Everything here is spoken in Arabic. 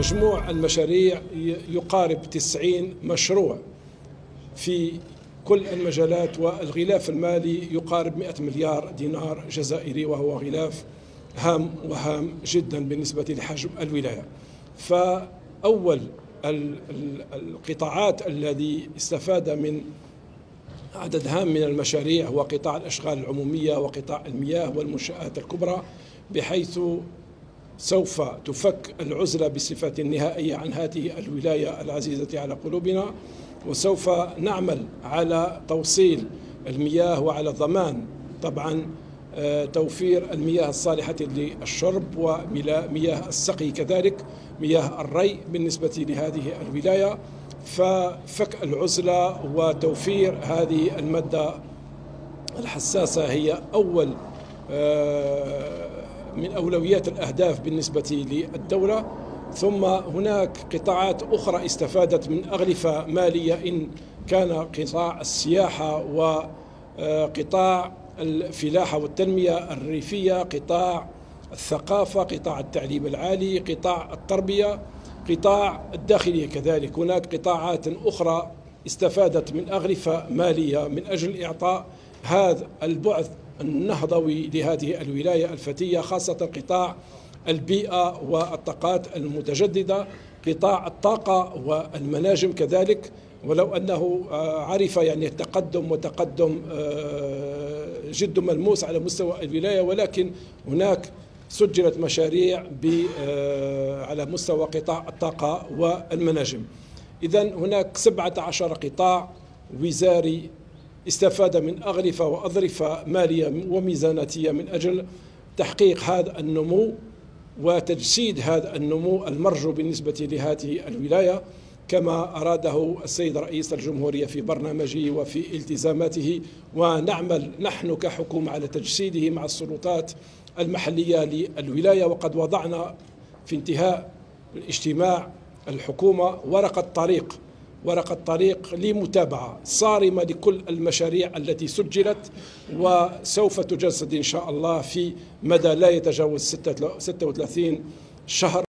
مجموع المشاريع يقارب 90 مشروع. في كل المجالات والغلاف المالي يقارب 100 مليار دينار جزائري وهو غلاف هام وهام جدا بالنسبة لحجم الولاية. فأول القطاعات الذي استفاد من عدد هام من المشاريع هو قطاع الأشغال العمومية وقطاع المياه والمنشآت الكبرى بحيث سوف تفك العزلة بصفة نهائية عن هذه الولاية العزيزة على قلوبنا وسوف نعمل على توصيل المياه وعلى ضمان طبعا آه، توفير المياه الصالحة للشرب ومياه السقي كذلك مياه الري بالنسبة لهذه الولاية. ففك العزلة وتوفير هذه المادة الحساسة هي أول آه، من أولويات الأهداف بالنسبة للدولة ثم هناك قطاعات أخرى استفادت من أغلفة مالية إن كان قطاع السياحة وقطاع الفلاحة والتنمية الريفية قطاع الثقافة قطاع التعليم العالي قطاع التربية قطاع الداخلية كذلك. هناك قطاعات أخرى استفادت من أغلفة مالية من أجل إعطاء هذا البعث النهضوي لهذه الولاية الفتية خاصة قطاع البيئة والطاقات المتجددة قطاع الطاقة والمناجم كذلك. ولو أنه آه، عرف يعني التقدم وتقدم آه، جد ملموس على مستوى الولاية ولكن هناك سجلت مشاريع آه، على مستوى قطاع الطاقة والمناجم. إذا هناك 17 قطاع وزاري استفاد من أغلفة وأظرفة مالية وميزاناتية من أجل تحقيق هذا النمو وتجسيد هذا النمو المرجو بالنسبة لهذه الولاية كما أراده السيد رئيس الجمهورية في برنامجه وفي التزاماته. ونعمل نحن كحكومة على تجسيده مع السلطات المحلية للولاية. وقد وضعنا في انتهاء الاجتماع الحكومة ورقة طريق ورقة طريق لمتابعة صارمة لكل المشاريع التي سجلت وسوف تجسد إن شاء الله في مدى لا يتجاوز 36 شهر.